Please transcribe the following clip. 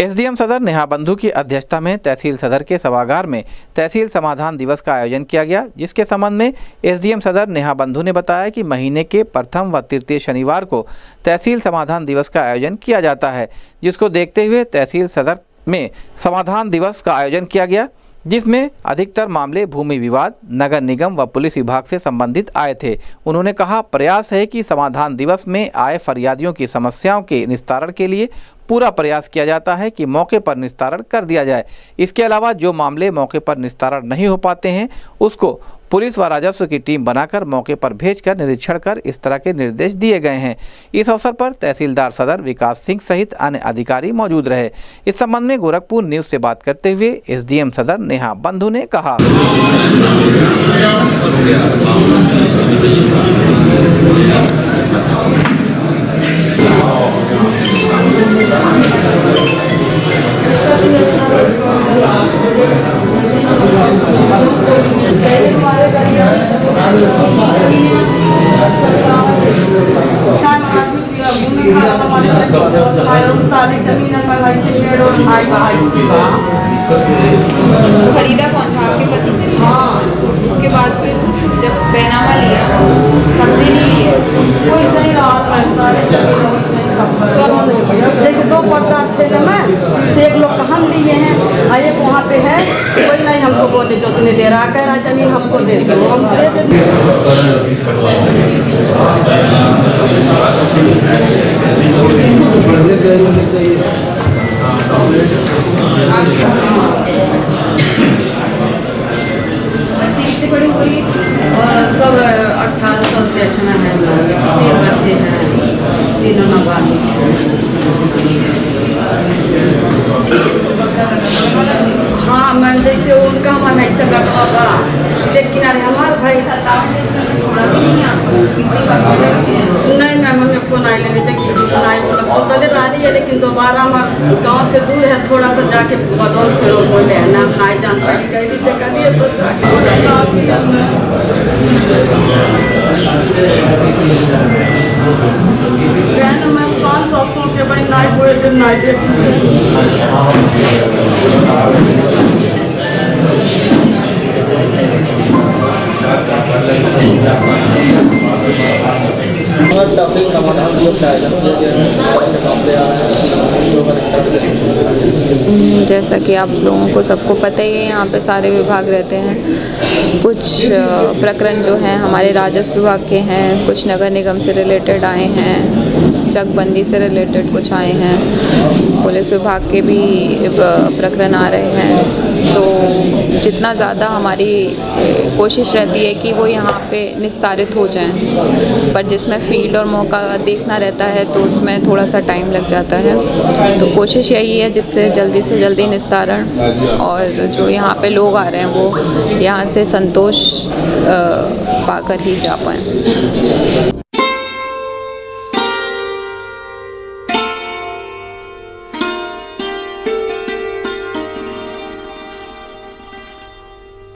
SDM सदर नेहा बंधु की अध्यक्षता में तहसील सदर के सभागार में तहसील समाधान दिवस का आयोजन किया गया, जिसके संबंध में एसडीएम सदर नेहा बंधु ने बताया कि महीने के प्रथम व तृतीय शनिवार को तहसील समाधान दिवस का आयोजन किया जाता है, जिसको देखते हुए तहसील सदर में समाधान दिवस का आयोजन किया गया। जिसमें अधिकतर मामले भूमि विवाद, नगर निगम व पुलिस विभाग से संबंधित आए थे। उन्होंने कहा, प्रयास है कि समाधान दिवस में आए फरियादियों की समस्याओं के निस्तारण के लिए पूरा प्रयास किया जाता है कि मौके पर निस्तारण कर दिया जाए। इसके अलावा जो मामले मौके पर निस्तारण नहीं हो पाते हैं, उसको पुलिस व राजस्व की टीम बनाकर मौके पर भेजकर निरीक्षण कर इस तरह के निर्देश दिए गए हैं। इस अवसर पर तहसीलदार सदर विकास सिंह सहित अन्य अधिकारी मौजूद रहे। इस संबंध में गोरखपुर न्यूज़ से बात करते हुए एसडीएम सदर नेहा बंधु ने कहा। खरीदा कौन था? आपके पति से? हाँ। उसके बाद फिर जब पैनामा लिया तब से नहीं लिया कोई सही जैसे दो पर्दा थे ना मैं तो एक लोग का हम लिए हैं? एक वहाँ पे है। कोई नहीं हमको बोले जो तुमने दे रहा कह रहा ज़मीन हमको दे दो। हम दे हो। अट्ठारह सौ से अठना है। तीन बच्चे हैं। तीनों नाबालिग हाँ जैसे उनका मन ऐसे रखा था लेकिन अरे हमारे भाई नहीं हैं मैम हमें को नहीं लेने थे कि नहीं मतलब तो दले राज़ी है लेकिन दोबारा हम गाँव से दूर है थोड़ा सा जाके बदौल फिर बोले ना खाए जानता कि कहीं करिए तो मैं पाँच सौ के भाई नहीं हुए दिन नहीं देखी हैं निस्तारण करेंगे। जैसा कि आप लोगों को सबको पता ही है, यहाँ पे सारे विभाग रहते हैं कुछ प्रकरण जो हैं, हमारे राजस्व विभाग के हैं, कुछ नगर निगम से रिलेटेड आए हैं, चकबंदी से रिलेटेड कुछ आए हैं पुलिस विभाग के भी प्रकरण आ रहे हैं तो जितना ज़्यादा हमारी कोशिश रहती है कि वो यहाँ पे निस्तारित हो जाएँ। पर जिसमें फ़ील्ड और मौका देखना रहता है तो उसमें थोड़ा सा टाइम लग जाता है। तो कोशिश यही है जिससे जल्दी से जल्दी निस्तारण और जो यहाँ पे लोग आ रहे हैं, वो यहाँ से संतोष पाकर ही जा पाएँ।